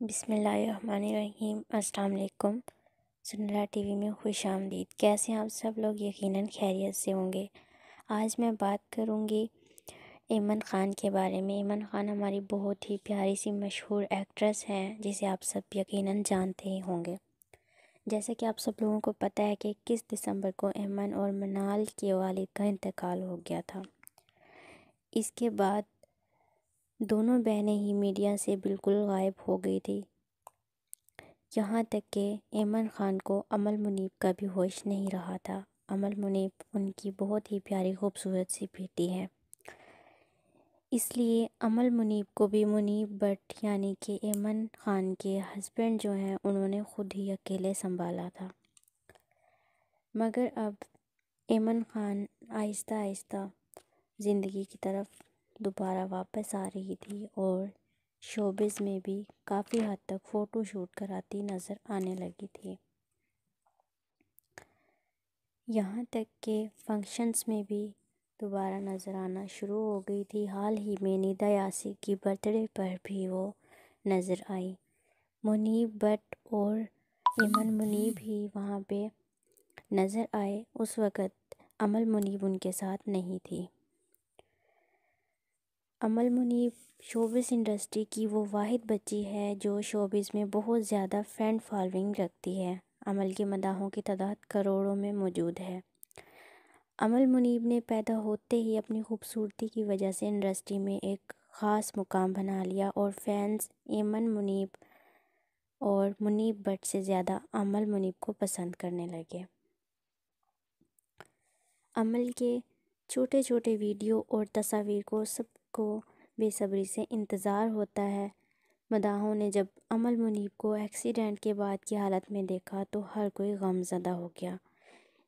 बिसमीम अस्सलाम वालेकुम सुनरा टीवी में खुश आमदीद। कैसे आप सब लोग? यकीनन खैरियत से होंगे। आज मैं बात करूँगी ईमन ख़ान के बारे में। ईमन ख़ान हमारी बहुत ही प्यारी सी मशहूर एक्ट्रेस हैं, जिसे आप सब यकीनन जानते ही होंगे। जैसे कि आप सब लोगों को पता है कि इक्कीस दिसंबर को ऐमन और मनाल के वालिद का इंतकाल हो गया था। इसके बाद दोनों बहनें ही मीडिया से बिल्कुल गायब हो गई थी। यहाँ तक कि ऐमन ख़ान को अमल मुनीब का भी होश नहीं रहा था। अमल मुनीब उनकी बहुत ही प्यारी, खूबसूरत सी बेटी है। इसलिए अमल मुनीब को भी मुनीब बट यानी कि ऐमन ख़ान के हस्बैंड जो हैं, उन्होंने ख़ुद ही अकेले संभाला था। मगर अब ऐमन ख़ान आहिस्ता आहिस्ता ज़िंदगी की तरफ़ दोबारा वापस आ रही थी और शोबिस में भी काफ़ी हद तक फ़ोटो शूट कराती नज़र आने लगी थी। यहाँ तक के फ़ंक्शंस में भी दोबारा नज़र आना शुरू हो गई थी। हाल ही में निदा यासी की बर्थडे पर भी वो नज़र आई। मुनीब भट्ट और इमन मुनीब ही वहाँ पे नज़र आए। उस वक़्त अमल मुनीब उनके साथ नहीं थी। अमल मुनीब शोबिस इंडस्ट्री की वो वाहिद बच्ची है जो शोबिस में बहुत ज़्यादा फ़ैन फॉलोइंग रखती है। अमल के मदाहों की तादाद करोड़ों में मौजूद है। अमल मुनीब ने पैदा होते ही अपनी खूबसूरती की वजह से इंडस्ट्री में एक ख़ास मुकाम बना लिया और फैंस एमन मुनीब और मुनीब भट्ट से ज़्यादा अमल मुनीब को पसंद करने लगे। अमल के छोटे छोटे वीडियो और तस्वीर को सब को बेसब्री से इंतज़ार होता है। मदाहों ने जब अमल मुनीब को एक्सीडेंट के बाद की हालत में देखा तो हर कोई गमज़दा हो गया।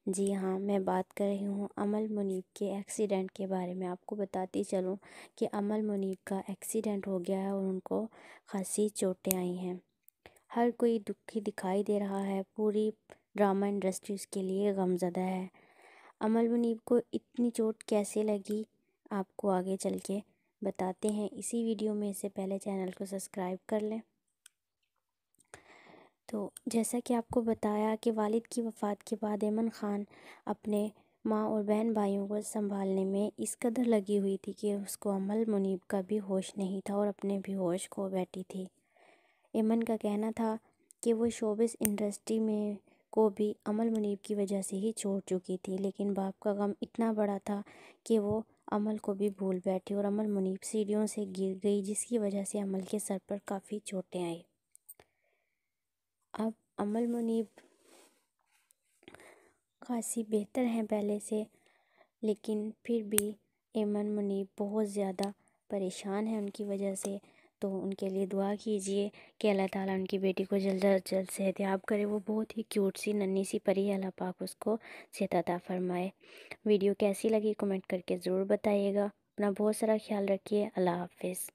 जी हाँ मैं बात कर रही हूँ अमल मुनीब के एक्सीडेंट के बारे में। आपको बताती चलूँ कि अमल मुनीब का एक्सीडेंट हो गया है और उनको खासी चोटें आई हैं। हर कोई दुखी दिखाई दे रहा है। पूरी ड्रामा इंडस्ट्री उसके लिए गमज़दा है। अमल मुनीब को इतनी चोट कैसे लगी? आपको आगे चल के बताते हैं। इसी वीडियो में इससे पहले चैनल को सब्सक्राइब कर लें। तो जैसा कि आपको बताया कि वालिद की वफ़ात के बाद एमन ख़ान अपने माँ और बहन भाइयों को संभालने में इस कदर लगी हुई थी कि उसको अमल मुनीब का भी होश नहीं था और अपने भी होश खो बैठी थी। एमन का कहना था कि वो शोबिस इंडस्ट्री में को भी अमल मुनीब की वजह से ही छोड़ चुकी थी, लेकिन बाप का गम इतना बड़ा था कि वो अमल को भी भूल बैठी और अमल मुनीब सीढ़ियों से गिर गई, जिसकी वजह से अमल के सर पर काफ़ी चोटें आई। अब अमल मुनीब खासी बेहतर हैं पहले से, लेकिन फिर भी एमन मुनीब बहुत ज़्यादा परेशान है उनकी वजह से। तो उनके लिए दुआ कीजिए कि अल्लाह ताला उनकी बेटी को जल्द अज जल्द सेहतियाब करे। वो बहुत ही क्यूट सी, नन्ही सी परी है, अल्लाह पाक उसको सेहत फरमाए। वीडियो कैसी लगी कमेंट करके ज़रूर बताइएगा। अपना बहुत सारा ख्याल रखिए। अल्लाह हाफिज़।